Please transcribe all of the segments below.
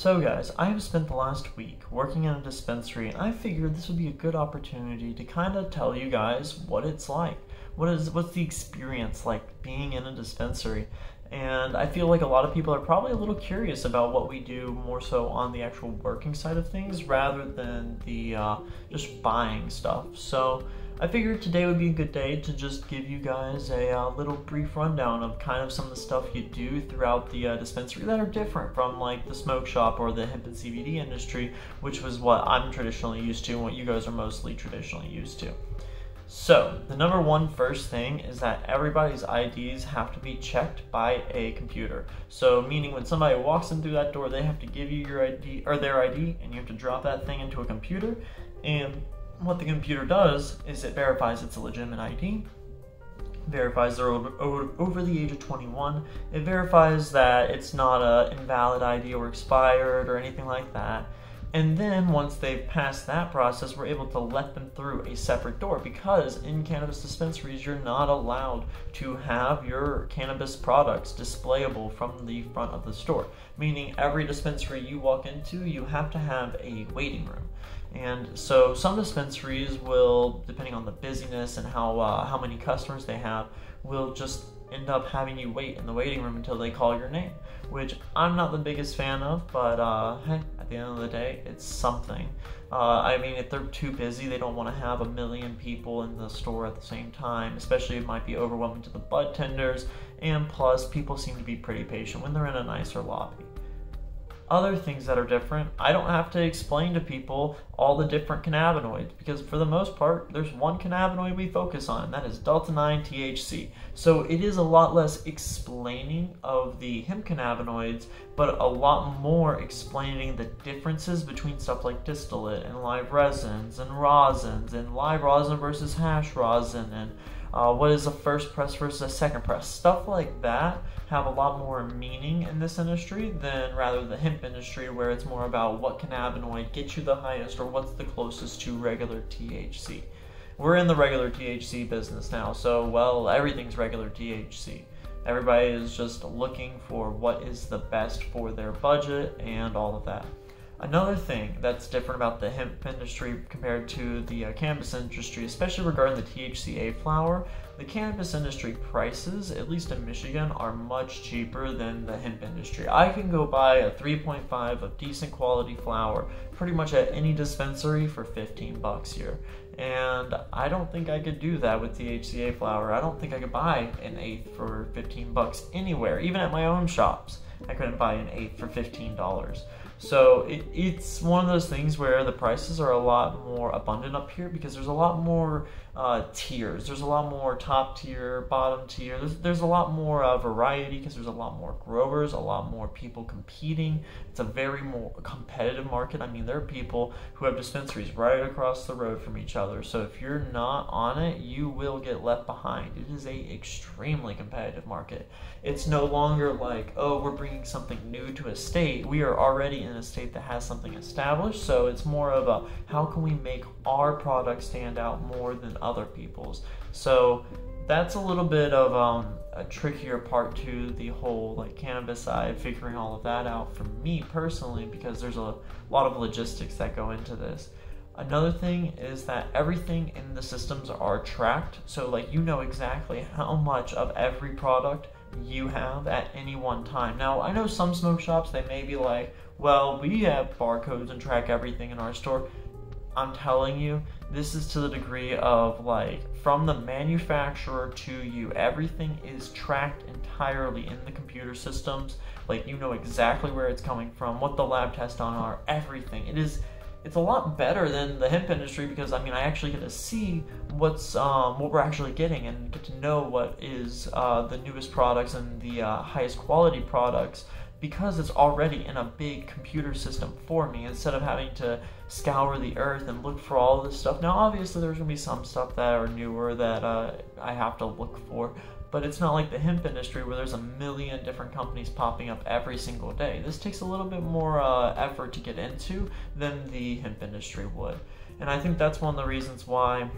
So guys, I have spent the last week working in a dispensary and I figured this would be a good opportunity to kind of tell you guys what it's like. What is what's the experience like being in a dispensary? And I feel like a lot of people are probably a little curious about what we do more so on the actual working side of things rather than the uh, just buying stuff. So I figured today would be a good day to just give you guys a uh, little brief rundown of kind of some of the stuff you do throughout the uh, dispensary that are different from like the smoke shop or the hemp and CBD industry, which was what I'm traditionally used to and what you guys are mostly traditionally used to. So, the number one first thing is that everybody's IDs have to be checked by a computer. So, meaning when somebody walks in through that door, they have to give you your ID or their ID and you have to drop that thing into a computer. And what the computer does is it verifies it's a legitimate ID, verifies they're over, over, the age of 21, it verifies that it's not an invalid ID or expired or anything like that and then once they've passed that process, we're able to let them through a separate door because in cannabis dispensaries, you're not allowed to have your cannabis products displayable from the front of the store. Meaning, every dispensary you walk into, you have to have a waiting room. And so some dispensaries will, depending on the busyness and how uh, how many customers they have, will just end up having you wait in the waiting room until they call your name, which I'm not the biggest fan of, but uh, hey, at the end of the day, it's something. Uh, I mean, if they're too busy, they don't want to have a million people in the store at the same time, especially it might be overwhelming to the bud tenders, and plus, people seem to be pretty patient when they're in a nicer lobby other things that are different. I don't have to explain to people all the different cannabinoids because for the most part, there's one cannabinoid we focus on, and that is delta 9 THC. So it is a lot less explaining of the hemp cannabinoids, but a lot more explaining the differences between stuff like distillate and live resins and rosins and live rosin versus hash rosin and uh, what is a first press versus a second press. Stuff like that have a lot more meaning in this industry than rather the hemp industry where it's more about what cannabinoid gets you the highest or what's the closest to regular THC. We're in the regular THC business now, so well, everything's regular THC. Everybody is just looking for what is the best for their budget and all of that. Another thing that's different about the hemp industry compared to the uh, cannabis industry, especially regarding the THCA flower, the cannabis industry prices, at least in Michigan, are much cheaper than the hemp industry. I can go buy a 3.5 of decent quality flower pretty much at any dispensary for 15 bucks here. And I don't think I could do that with THCA flower. I don't think I could buy an eighth for 15 bucks anywhere, even at my own shops. I couldn't buy an eighth for $15. So it, it's one of those things where the prices are a lot more abundant up here because there's a lot more uh, tiers. There's a lot more top tier, bottom tier. There's, there's a lot more uh, variety because there's a lot more growers, a lot more people competing. It's a very more competitive market. I mean, there are people who have dispensaries right across the road from each other. So if you're not on it, you will get left behind. It is a extremely competitive market. It's no longer like, oh, we're bringing something new to a state. We are already in a state that has something established. So it's more of a how can we make our product stand out more than other people's. So that's a little bit of um, a trickier part to the whole like cannabis side, figuring all of that out for me personally, because there's a lot of logistics that go into this. Another thing is that everything in the systems are tracked, so like you know exactly how much of every product you have at any one time. Now, I know some smoke shops they may be like, well, we have barcodes and track everything in our store. I'm telling you, this is to the degree of like from the manufacturer to you, everything is tracked entirely in the computer systems. Like you know exactly where it's coming from, what the lab tests on are, everything. It is it's a lot better than the hemp industry because I mean I actually get to see what's um, what we're actually getting and get to know what is uh, the newest products and the uh, highest quality products because it's already in a big computer system for me instead of having to scour the earth and look for all this stuff. Now, obviously, there's gonna be some stuff that are newer that uh, I have to look for, but it's not like the hemp industry where there's a million different companies popping up every single day. This takes a little bit more uh, effort to get into than the hemp industry would. And I think that's one of the reasons why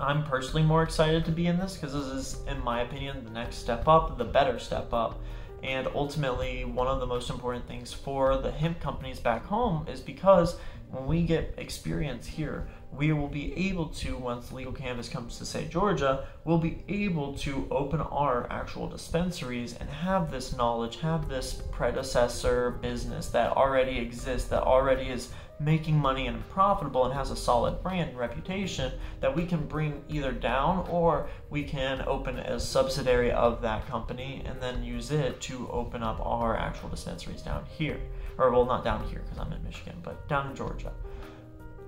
I'm personally more excited to be in this because this is, in my opinion, the next step up, the better step up And ultimately, one of the most important things for the hemp companies back home is because when we get experience here, we will be able to, once legal cannabis comes to, say, Georgia, we'll be able to open our actual dispensaries and have this knowledge, have this predecessor business that already exists, that already is making money and profitable and has a solid brand and reputation that we can bring either down or we can open a subsidiary of that company and then use it to open up our actual dispensaries down here. Or, well, not down here because I'm in Michigan, but down in Georgia.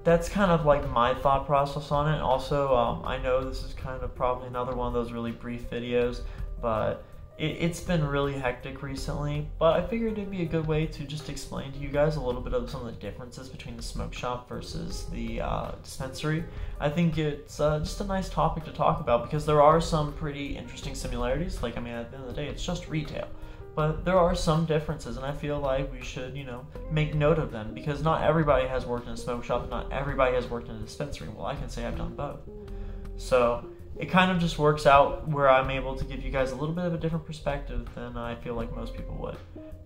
That's kind of like my thought process on it. Also, um, I know this is kind of probably another one of those really brief videos, but it, has been really hectic recently, but I figured it'd be a good way to just explain to you guys a little bit of some of the differences between the smoke shop versus the uh, dispensary. I think it's uh, just a nice topic to talk about because there are some pretty interesting similarities. Like, I mean, at the end of the day, it's just retail. But there are some differences, and I feel like we should, you know, make note of them because not everybody has worked in a smoke shop and not everybody has worked in a dispensary. Well, I can say I've done both. So, it kind of just works out where I'm able to give you guys a little bit of a different perspective than I feel like most people would.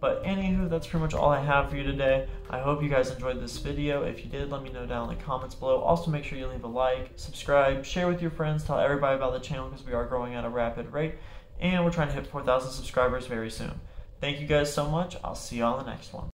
But anywho, that's pretty much all I have for you today. I hope you guys enjoyed this video. If you did, let me know down in the comments below. Also, make sure you leave a like, subscribe, share with your friends, tell everybody about the channel because we are growing at a rapid rate. And we're trying to hit 4,000 subscribers very soon. Thank you guys so much. I'll see you on the next one.